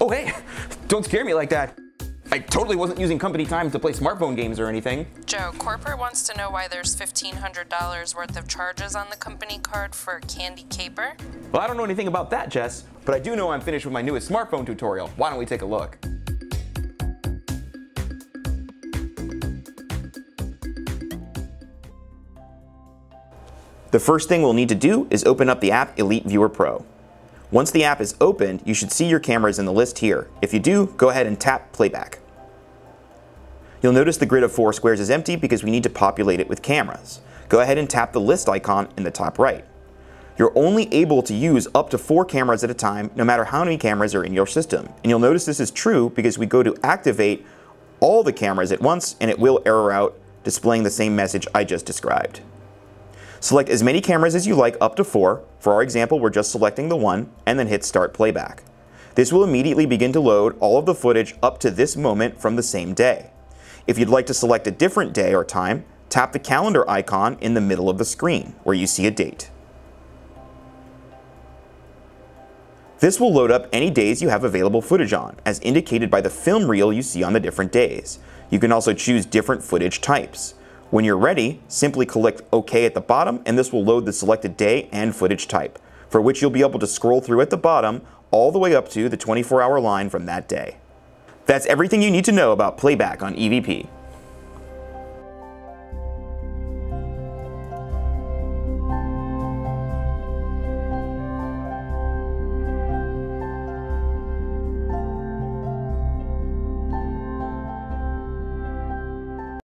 Oh, hey, don't scare me like that. I totally wasn't using company time to play smartphone games or anything. Joe, corporate wants to know why there's $1,500 worth of charges on the company card for Candy Caper. Well, I don't know anything about that, Jess, but I do know I'm finished with my newest smartphone tutorial. Why don't we take a look? The first thing we'll need to do is open up the app Elite Viewer Pro. Once the app is opened, you should see your cameras in the list here. If you do, go ahead and tap Playback. You'll notice the grid of four squares is empty because we need to populate it with cameras. Go ahead and tap the list icon in the top right. You're only able to use up to four cameras at a time, no matter how many cameras are in your system. And you'll notice this is true because we go to activate all the cameras at once and it will error out, displaying the same message I just described. Select as many cameras as you like up to four. For our example, we're just selecting the one, and then hit Start Playback. This will immediately begin to load all of the footage up to this moment from the same day. If you'd like to select a different day or time, tap the calendar icon in the middle of the screen, where you see a date. This will load up any days you have available footage on, as indicated by the film reel you see on the different days. You can also choose different footage types. When you're ready, simply click OK at the bottom and this will load the selected day and footage type, for which you'll be able to scroll through at the bottom all the way up to the 24 hour line from that day. That's everything you need to know about playback on EVP.